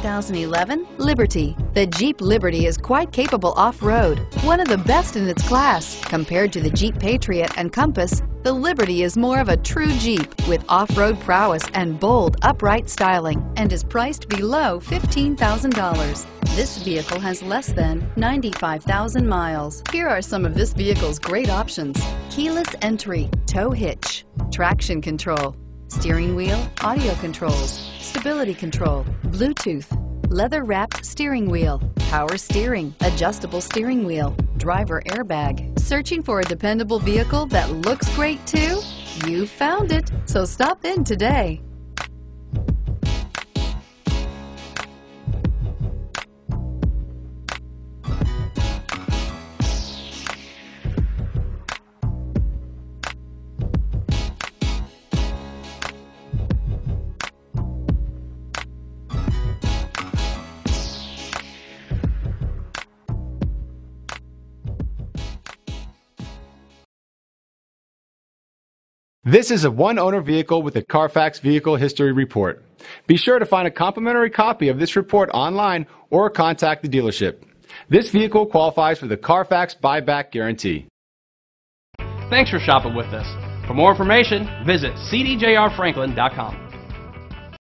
2011 Liberty. The Jeep Liberty is quite capable off-road, one of the best in its class. Compared to the Jeep Patriot and Compass, the Liberty is more of a true Jeep with off-road prowess and bold, upright styling and is priced below $15,000. This vehicle has less than 95,000 miles. Here are some of this vehicle's great options. Keyless entry, tow hitch, traction control, steering wheel, audio controls, stability control, Bluetooth, leather wrapped steering wheel, power steering, adjustable steering wheel, driver airbag. Searching for a dependable vehicle that looks great too? You found it, so stop in today. This is a one-owner vehicle with a Carfax Vehicle History Report. Be sure to find a complimentary copy of this report online or contact the dealership. This vehicle qualifies for the Carfax Buyback Guarantee. Thanks for shopping with us. For more information, visit cdjrfranklin.com.